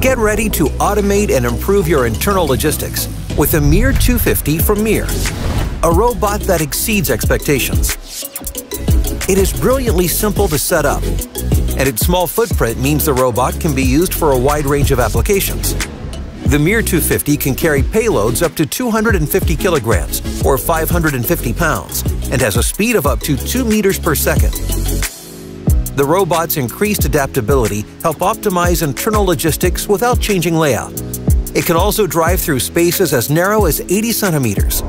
Get ready to automate and improve your internal logistics with the MiR 250 from MiR, a robot that exceeds expectations. It is brilliantly simple to set up, and its small footprint means the robot can be used for a wide range of applications. The MiR 250 can carry payloads up to 250 kilograms or 550 pounds and has a speed of up to 2 meters per second. The robot's increased adaptability help optimize internal logistics without changing layout. It can also drive through spaces as narrow as 80 centimeters.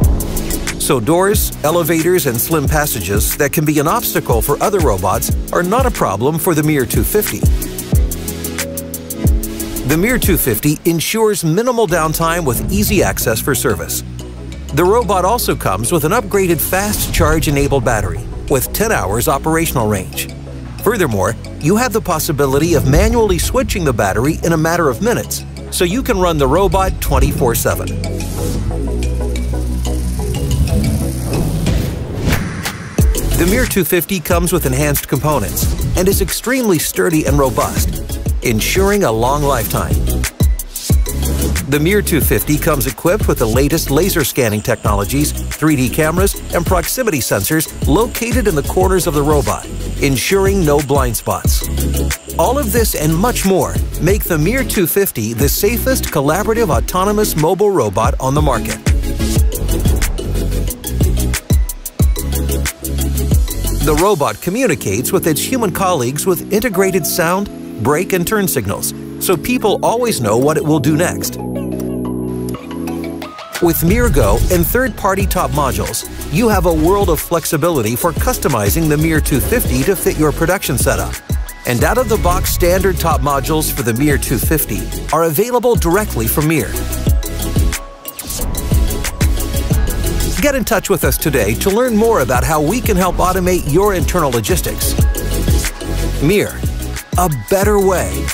So doors, elevators, and slim passages that can be an obstacle for other robots are not a problem for the MiR 250. The MiR 250 ensures minimal downtime with easy access for service. The robot also comes with an upgraded fast charge-enabled battery with 10 hours operational range. Furthermore, you have the possibility of manually switching the battery in a matter of minutes, so you can run the robot 24 7. The MiR 250 comes with enhanced components and is extremely sturdy and robust, ensuring a long lifetime. The MiR 250 comes equipped with the latest laser scanning technologies, 3D cameras, and proximity sensors located in the corners of the robot, ensuring no blind spots. All of this and much more make the MiR 250 the safest collaborative autonomous mobile robot on the market. The robot communicates with its human colleagues with integrated sound, brake, and turn signals, so people always know what it will do next. With MiRGo and third-party top modules, you have a world of flexibility for customizing the MiR 250 to fit your production setup. And out-of-the-box standard top modules for the MiR 250 are available directly from MiR. Get in touch with us today to learn more about how we can help automate your internal logistics. MiR, a better way.